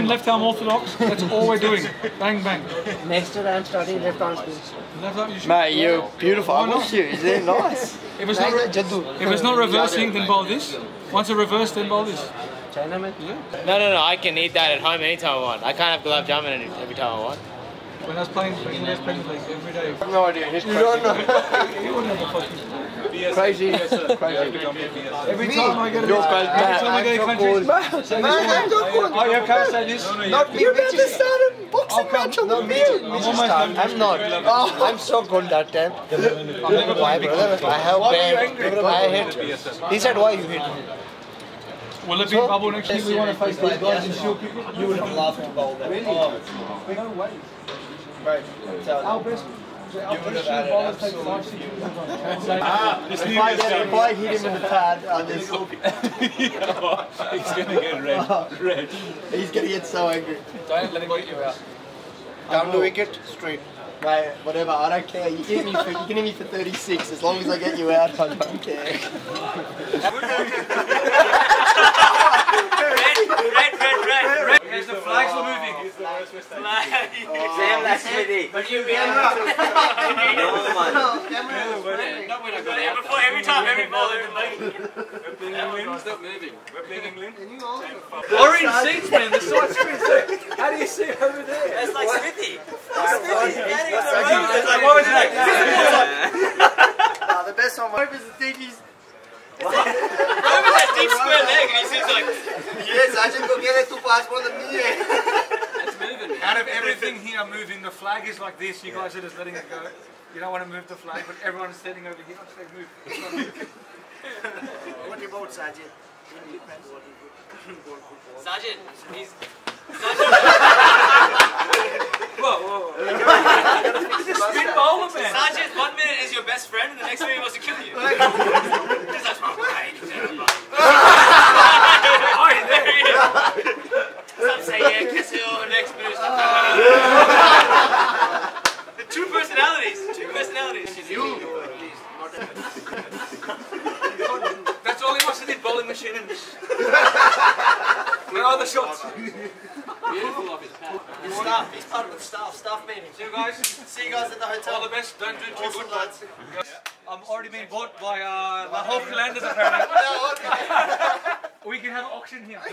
and left arm orthodox. That's all we're doing. Bang, bang. Next year I'm studying left arm spin. Left arm, you should. Mate, you're beautiful. I watched you. Is it nice. If it's not, if it's not reversing, then bowl this. Once it reversed, then bowl this. China man. No, no, no. I can eat that at home anytime I want. I can't have gulab jamun every time I want. When I was playing Bangladesh Premier League every day. No idea. He's You don't know. You wouldn't know the fucking. crazy. Crazy. Every time I get a You're every time I get a country. Say this one. Oh, you okay? Say this. Not me. You're about to start a boxing match on the field. I'm almost done. I'm not. Oh, I'm so good that time. Why, brother? I have bad. I hit. He said, why you hit me? Will it be bubble next year? We want to face these guys in shield cricket. You would have loved to bowl that. Oh, No way. Right. Our best. Our would have had bowlers an take five, six years to translate. If I, get, if I hit him in the pad, uh, this, He's gonna get red. Red. he's gonna get so angry. Don't let him get you out. Down the wicket, straight. Mate, whatever, I don't care. You can hit me for, you can hit me for 36 as long as I get you out, I don't care. Red, red, red, red. Guys, the flags are moving. Same oh. last video. But you No, man. No, camera. No, we're not going to go there. Before every time, every ball, every leg. We're playing England. Stop moving. We're playing England. Orange seats, man. The side screen. How do you see over there? That's like Smithy. It's like, what was it? Nah, the best one was the thing is, Remember that deep square leg and he says like, yes, I should go get it to pass for the knee. Out of everything here moving, the flag is like this. You guys are just letting it go. You don't want to move the flag, but everyone's standing over here. Say move. What about Sajid? Sergeant, he's Spin bowler, man. Sajid, one minute is your best friend, and the next minute he wants to kill you. He's like, "Oh, hey, Oh, you're there. Some say yeah, kiss you, next minute. The two personalities, two personalities. That's all he wants to do. Bowling machine and. Where are the shots? Staff, he's part of the staff, staff meeting. See you guys. See you guys at the hotel. All the best. Don't drink too Awesome, good, lads. I'm already being bought by uh, the whole Flanders apparently. We can have an auction here.